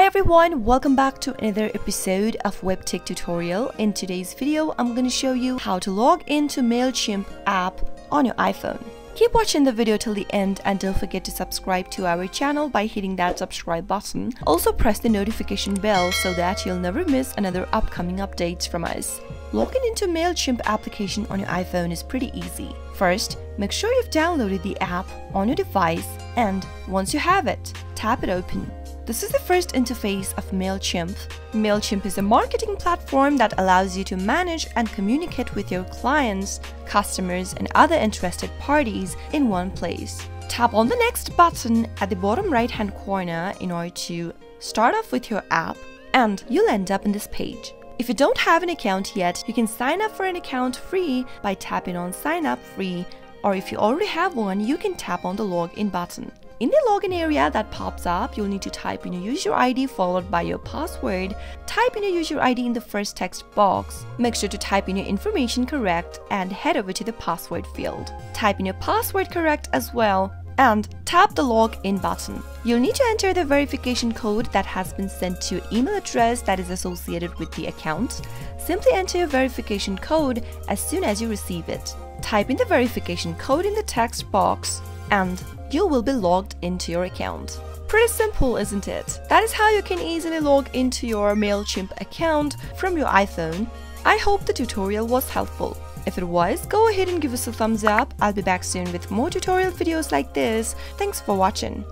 everyone, welcome back to another episode of WebTech tutorial. In today's video, I'm going to show you how to log into MailChimp app on your iPhone. Keep watching the video till the end and don't forget to subscribe to our channel by hitting that subscribe button. Also press the notification bell so that you'll never miss another upcoming updates from us. Logging into MailChimp application on your iPhone is pretty easy. First, make sure you've downloaded the app on your device and once you have it, tap it open. This is the first interface of MailChimp. MailChimp is a marketing platform that allows you to manage and communicate with your clients, customers, and other interested parties in one place. Tap on the next button at the bottom right hand corner in order to start off with your app, and you'll end up in this page. If you don't have an account yet, you can sign up for an account free by tapping on sign up free, or if you already have one, you can tap on the login button. In the login area that pops up, you'll need to type in your user ID followed by your password. Type in your user ID in the first text box. Make sure to type in your information correct and head over to the password field. Type in your password correct as well and tap the login button. You'll need to enter the verification code that has been sent to your email address that is associated with the account. Simply enter your verification code as soon as you receive it. Type in the verification code in the text box and you will be logged into your account. Pretty simple, isn't it? That is how you can easily log into your MailChimp account from your iPhone. I hope the tutorial was helpful. If it was, go ahead and give us a thumbs up. I'll be back soon with more tutorial videos like this. Thanks for watching.